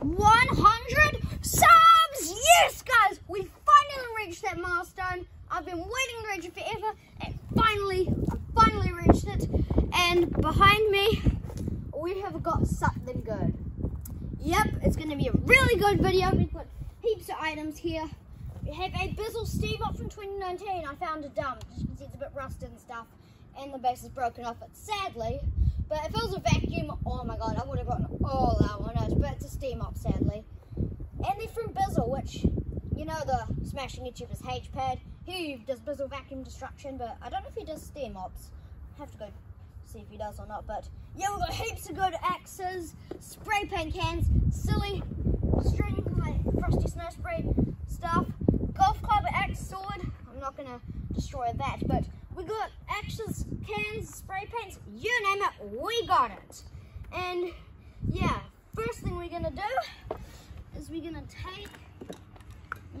100 subs! Yes, guys, we finally reached that milestone. I've been waiting to reach it forever, and finally, I finally reached it. And behind me, we have got something good. Yep, it's going to be a really good video. We've got heaps of items here. We have a Bissell steam mop from 2019. I found. As you can see, it's a bit rusted and stuff, and the base is broken off. But sadly, but if it was a vacuum, oh my god, I would have gotten all out on it. But it's a steam mop, sadly. And they're from Bissell, which, you know, the smashing YouTuber's H-Pad. He does Bissell vacuum destruction, but I don't know if he does steam mops. have to go see if he does or not. But yeah, we've got heaps of good axes, spray paint cans, silly string, like frosty snow spray stuff, golf club axe sword. I'm not gonna destroy that, but we got cans, spray paints, you name it, we got it. And yeah, first thing we're gonna do is we're gonna take,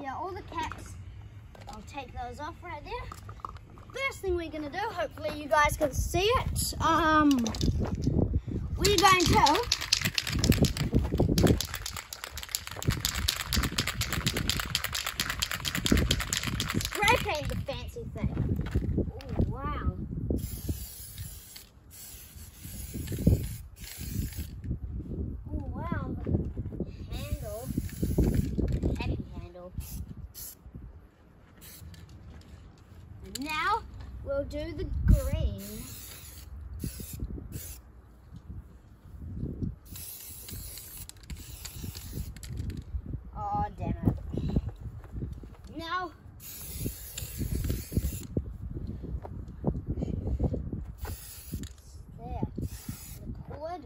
yeah, all the caps. I'll take those off right there. First thing we're gonna do, hopefully you guys can see it. Um, we're going to spray paint the fancy thing. Oh, wow. Oh, wow. The handle. Heavy handle. And now we'll do the green. Oh, damn it. Now, there, the cord.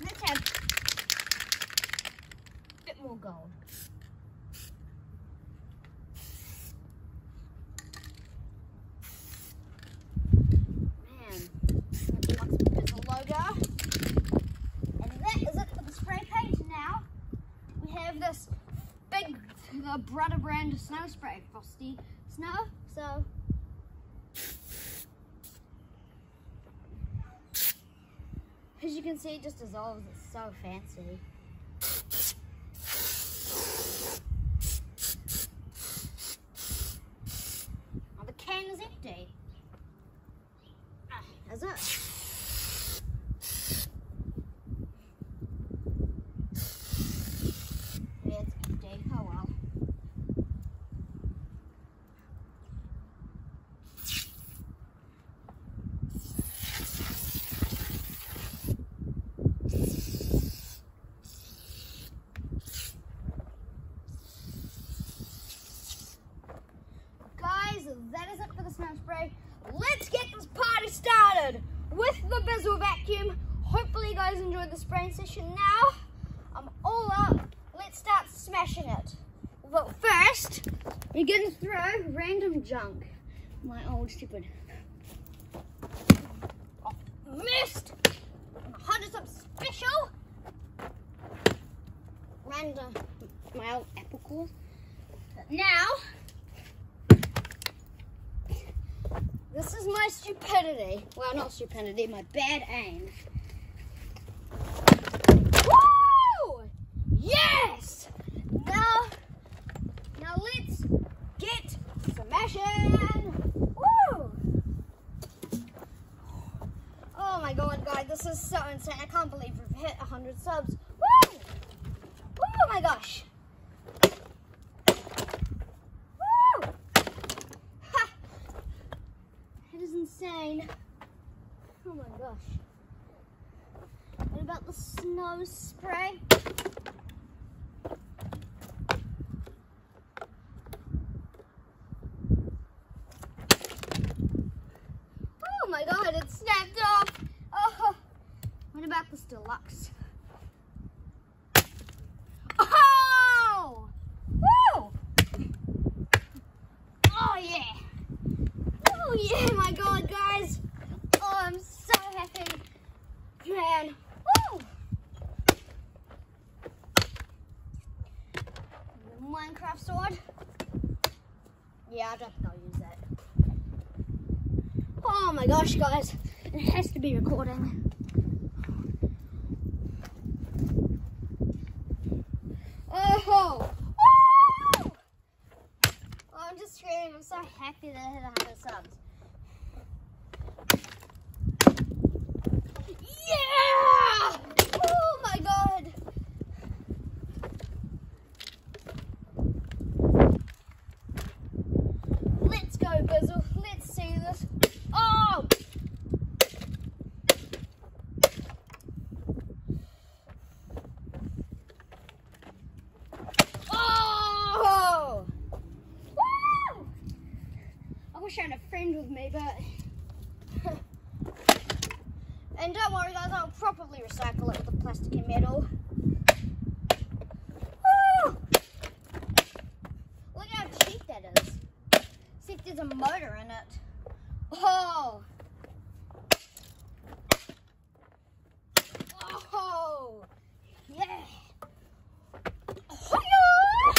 Let's have a bit more gold. Man, that's lots of Bissell logo. And that is it for the spray paint. Now we have this big uh, Brother brand snow spray, Frosty Snow. So as you can see, it just dissolves. It's so fancy. Oh, the can is empty. Ah, is it? Yeah, it's empty. Oh well. Guys, that is it for the spray. Let's get this party started with the Bissell vacuum. Hopefully you guys enjoyed the spraying session now. I'm all up. Let's start smashing it. But first, you're gonna throw random junk. My old stupid. Oh, missed! 100 sub special. Random. My old apple cores. Now, This is my stupidity. Well, not stupidity, my bad aim. Woo! Yes! Now, now let's get smashing. Woo! Oh my god, guys, this is so insane. I can't believe we've hit 100 subs. Woo! Oh my gosh. Woo! Ha! It is Oh my gosh. What about the snow spray? Oh my god, it snapped off. Oh. What about this deluxe? Oh! Woo! Oh yeah! Oh yeah, my god, guys. Oh, I'm so happy. Man. Woo! Minecraft sword. Yeah, I don't think I'll use that. Oh my gosh, guys. It has to be recording. Oh! Woo! I'm just screaming. I'm so happy that I hit 100 subs. Yeah! Oh my god! Let's go, Bissell. Let's see this. Oh! Oh! Woo! I wish I had a but. and don't worry, guys, I'll properly recycle it with the plastic and metal. Look how cheap that is. See if there's a motor in it. Oh! Yeah! Hi-ya!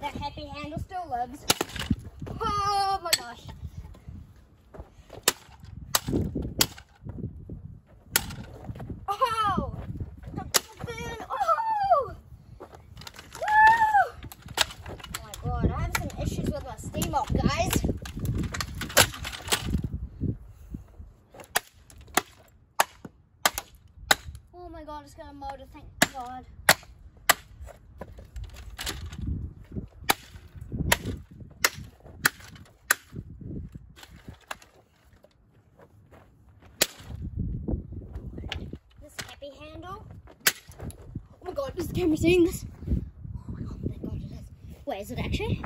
That happy handle. Oh my gosh. Oh! Oh! Oh god, I have some issues with my steam mop, guys. Oh my god, it's got motor, thank god. This happy handle. Oh camera seeing this? Oh my god, thank god it is. Where is it actually?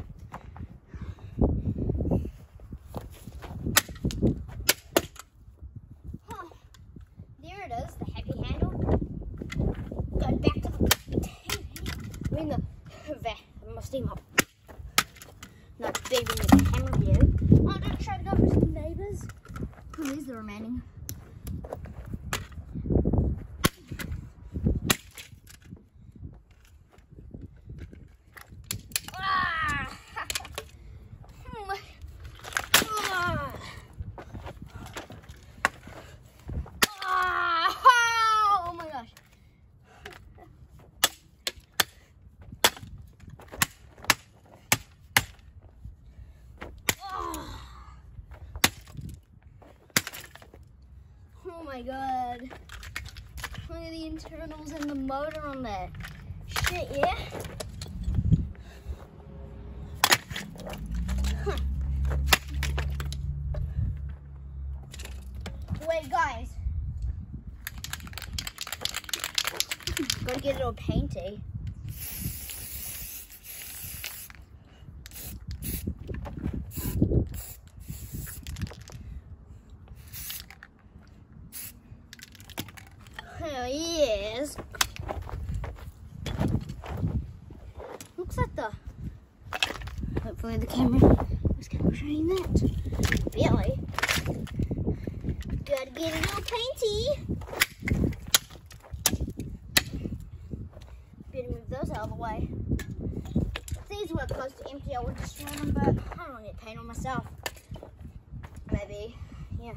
There it is, the handle. Back to the the va- my steam mop. No, baby in the camera view. Oh, don't try to go for some neighbours. Oh, there's the remaining. Ah! Oh my- Ah! Ah! Oh my gosh. Ah. Oh my god. Look at the internals and the motor on that. Shit, yeah? Wait, guys. Gotta get it all painty. Oh, yes. Looks like the. Hopefully, the camera is capturing that. Barely. Gotta get it all painty. Better move those out of the way. If these were close to empty, I would destroy them, but I don't want need paint on myself. Maybe, yeah.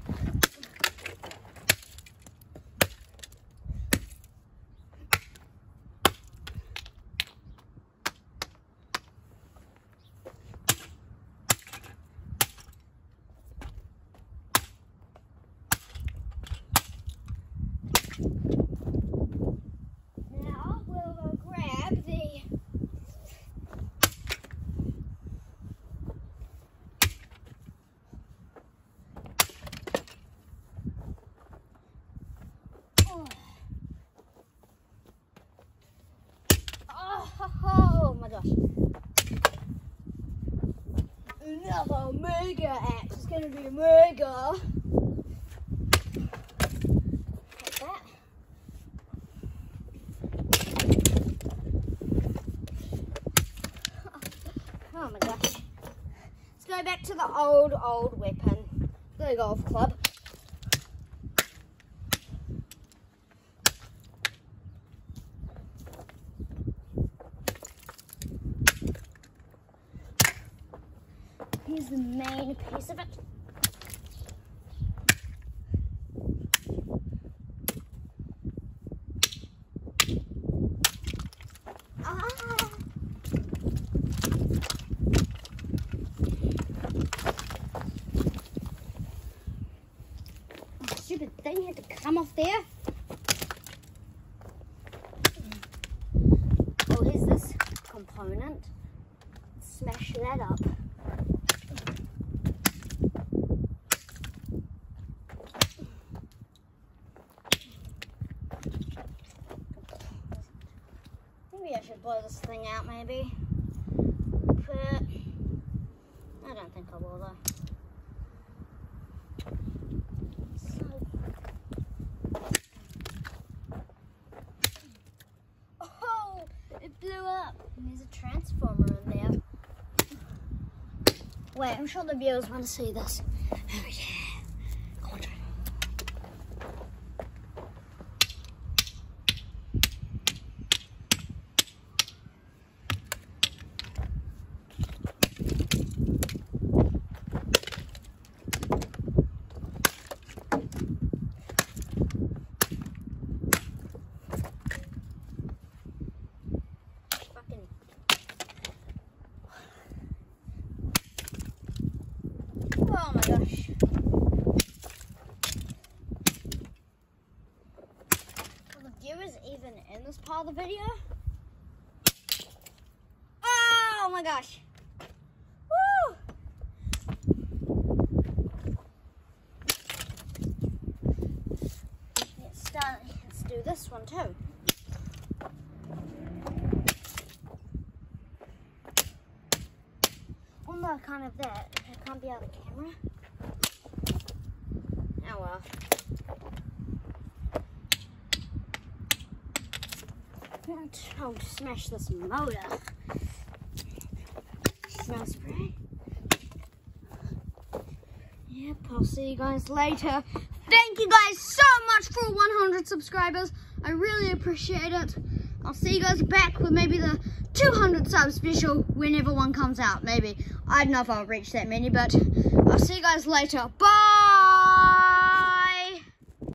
Now we'll go grab the Oh. Oh, oh my gosh. Another mega axe. It's gonna be mega. Oh my gosh. Let's go back to the old, old weapon. The golf club. The main piece of it. Ah. Oh, stupid thing had to come off there. Oh, here's this component. Smash that up. Maybe I should blow this thing out, maybe. But I don't think I will, though. So. Oh, it blew up. And there's a transformer in there. Wait, I'm sure the viewers want to see this. Oh, yeah. Come on, try. Fucking. Oh my gosh. Are the viewers even the video? Oh my gosh. Let's do this one too. Well, no, kind of that. It can't be out of camera. Oh well. Oh, smash this motor. Smell spray. Yep, I'll see you guys later. Thank you guys so much for 100 subscribers. I really appreciate it. I'll see you guys back with maybe the 200 sub special whenever one comes out. Maybe. I don't know if I'll reach that many, but I'll see you guys later. Bye!